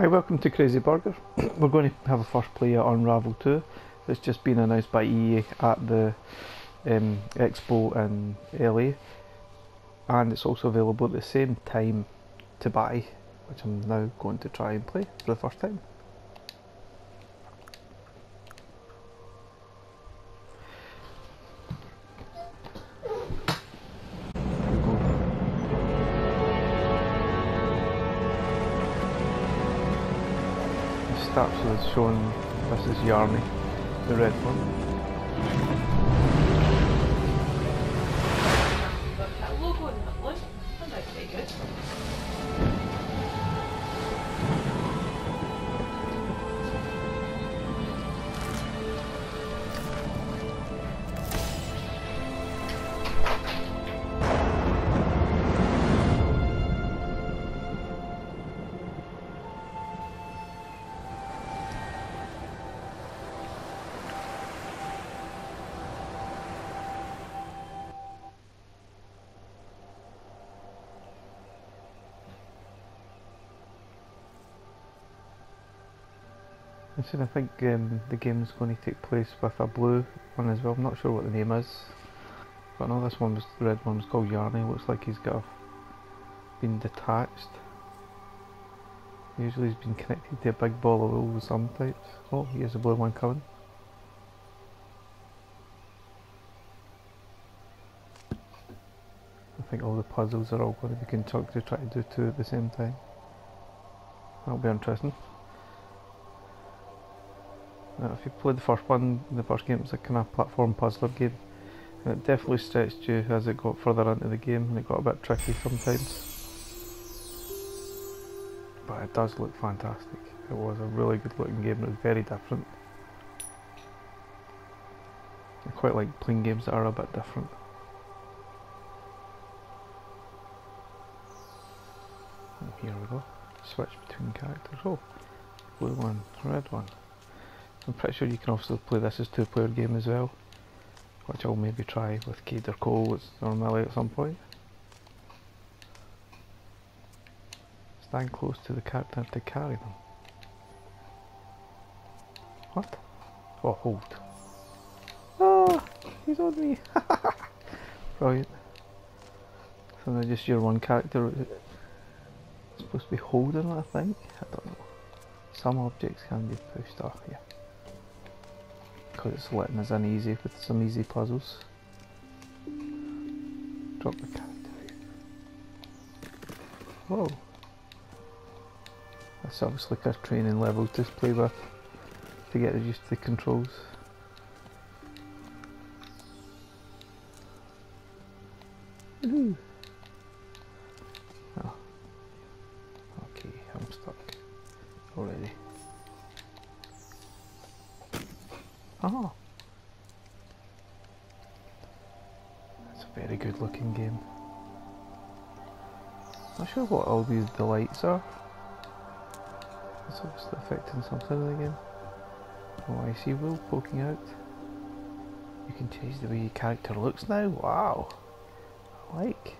Hi, welcome to Crazy Burger. We're going to have a first play at Unravel 2. It's just been announced by EA at the um, Expo in LA, and it's also available at the same time to buy, which I'm now going to try and play for the first time. Starts with showing this is the red one. I think um, the game's going to take place with a blue one as well. I'm not sure what the name is. But I know this one was the red one was called Yarny. Looks like he's got been detached. Usually he's been connected to a big ball of wool of some types. Oh, here's a blue one coming. I think all the puzzles are all going to be constructed to try to do two at the same time. That'll be interesting. Now, if you played the first one, the first game was a kind of platform puzzler game. And it definitely stretched you as it got further into the game and it got a bit tricky sometimes. But it does look fantastic. It was a really good looking game and it was very different. I quite like playing games that are a bit different. And here we go. Switch between characters. Oh, blue one, red one. I'm pretty sure you can also play this as two player game as well. Which I'll maybe try with Cade or Cole or at some point. Stand close to the character to carry them. What? Oh, hold. Ah, he's on me. Brilliant. So now just your one character. is supposed to be holding it, I think. I don't know. Some objects can be pushed off, yeah because it's letting us in easy with some easy puzzles. Drop the character. Whoa. That's obviously a training level to play with to get used to the controls. Oh. That's a very good looking game. Not sure what all these delights are. It's obviously affecting something in the game. Oh, I see Will poking out. You can change the way your character looks now. Wow. I like.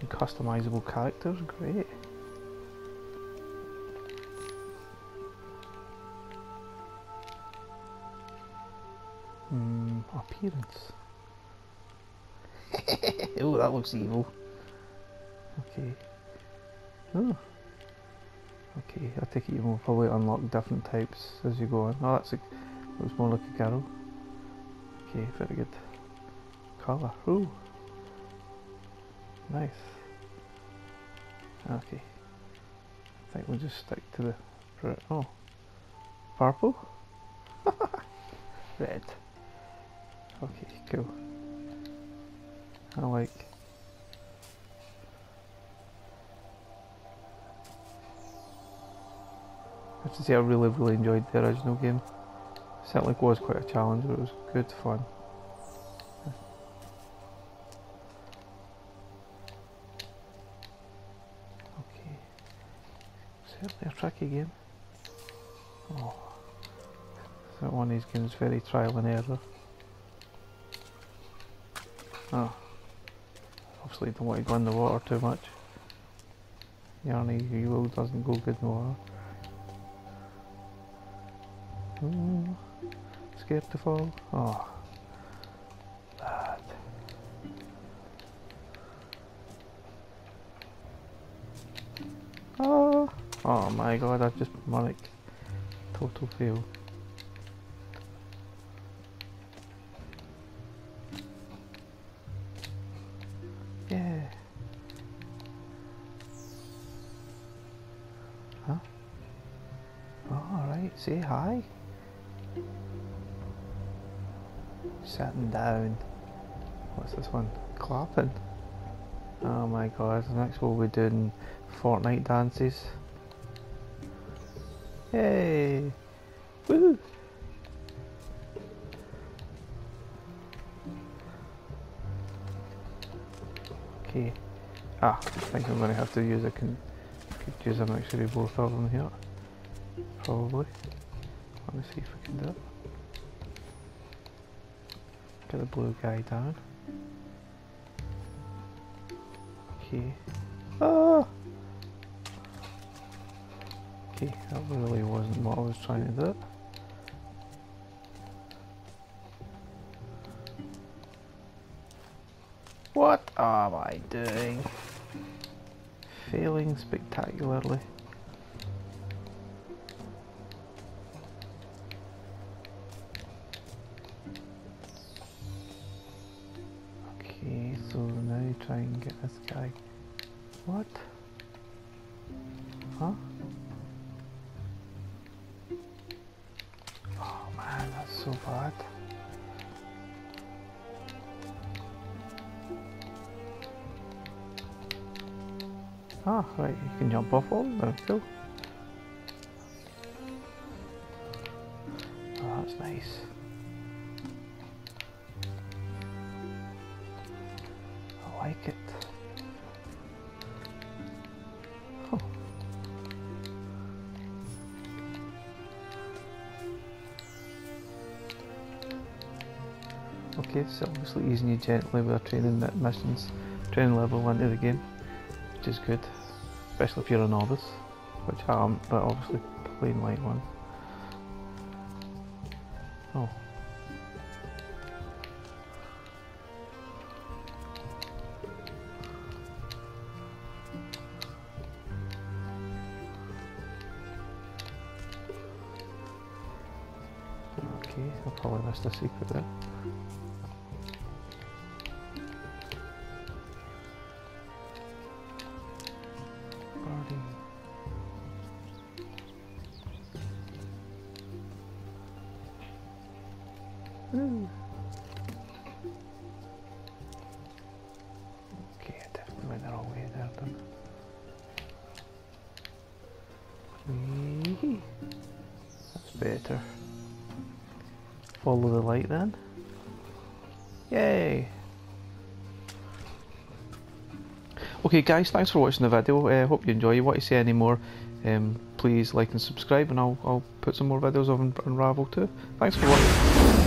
And customizable characters, great. Appearance. oh, that looks evil. Okay. Oh. Okay, I take it you will probably unlock different types as you go on. Oh, that's a, looks more like a girl. Okay, very good. Colour. Ooh. Nice. Okay. I think we'll just stick to the. Oh. Purple? Red. Okay, cool. I like. I have to say I really, really enjoyed the original game. Certainly was quite a challenge, but it was good fun. Okay. Certainly a tricky game. Oh. So one of these games very trial and error. Oh. Obviously don't want to go in the water too much. Yarny Hero doesn't go good no mm, Scared to fall? Oh. Oh, oh my god, I've just manic. Total fail. Say hi. Sitting down. What's this one? Clapping. Oh my god, next we'll be doing Fortnite dances. Yay! Woo! Okay. Ah, I think I'm gonna have to use a con could use a mixture of both of them here. Probably. Let me see if I can do it. Get the blue guy down. Okay. Ah! Okay, that really wasn't what I was trying to do. What am I doing? Failing spectacularly. Try and get this guy. What? Huh? Oh man, that's so bad. Ah, right, you can jump off all there, cool. Oh, that's nice. Okay, so obviously easing you gently with our training missions, training level into the game which is good, especially if you're a novice, which I am, but obviously plain light one. Oh. Okay, I probably missed a secret there. Better. Follow the light then. Yay! Okay guys, thanks for watching the video. I uh, hope you enjoy. You want to see any more, um, please like and subscribe and I'll, I'll put some more videos of Unravel 2. Thanks for watching.